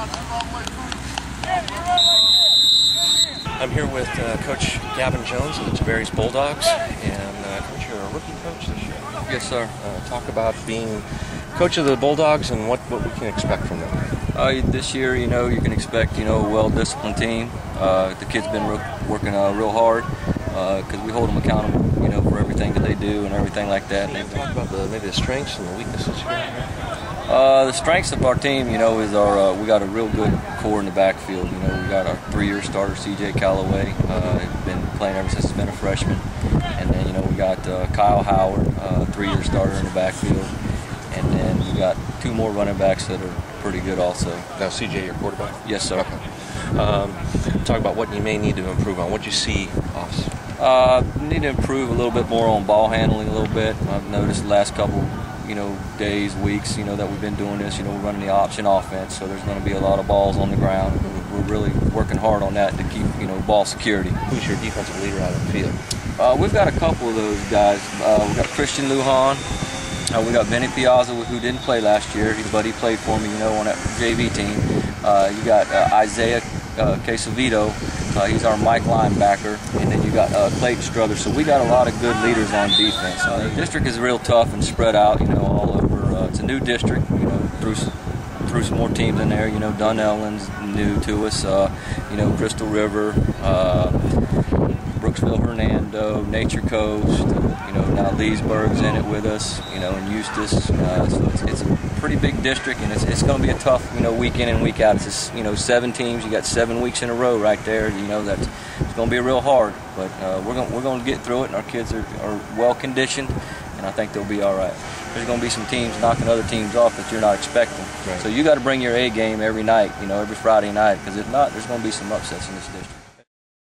I'm here with uh, Coach Gavin Jones of the Tavares Bulldogs, and uh, Coach, you're a rookie coach this year. Yes, sir. Uh, talk about being coach of the Bulldogs and what, what we can expect from them. Uh, this year, you know, you can expect, you know, a well-disciplined team. Uh, the kids been working uh, real hard because we hold them accountable, you know, for everything that they do and everything like that. Can you talk about the, maybe the strengths and the weaknesses here? Uh, the strengths of our team, you know, is our uh, we got a real good core in the backfield. You know, we got our three-year starter C.J. Callaway, uh, been playing ever since he's been a freshman, and then you know we got uh, Kyle Howard, uh, three-year starter in the backfield, and then we got two more running backs that are pretty good also. Now, CJ, your quarterback. Yes, sir. Okay. Um, talk about what you may need to improve on. What you see us? Uh, need to improve a little bit more on ball handling a little bit. I've noticed the last couple you know, days, weeks, you know, that we've been doing this. You know, we're running the option offense, so there's going to be a lot of balls on the ground. We're really working hard on that to keep, you know, ball security. Who's your defensive leader out of the field? Uh, we've got a couple of those guys. Uh, we've got Christian Lujan. Uh, we got Benny Piazza, who didn't play last year, but he played for me, you know, on that JV team. Uh, you got uh, Isaiah uh, Quesavito. Uh, he's our Mike linebacker, and then you got uh, Clayton Struthers. So we got a lot of good leaders on defense. Uh, the district is real tough and spread out, you know, all over. Uh, it's a new district, you know, through through some more teams in there. You know, Dunnellon's new to us. Uh, you know, Crystal River, uh, Brooksville, Hernando, Nature Coast. You know, now Leesburg's in it with us. You know, and Eustis. Uh, so it's, it's a pretty big district, and it's, it's going to be a tough, you know, week in and week out. It's just, you know seven teams. You got seven weeks in a row right there. You know that's it's going to be real hard, but uh, we're going we're going to get through it, and our kids are, are well conditioned, and I think they'll be all right. There's going to be some teams knocking other teams off that you're not expecting. Right. So you got to bring your A game every night, you know, every Friday night, because if not, there's going to be some upsets in this district.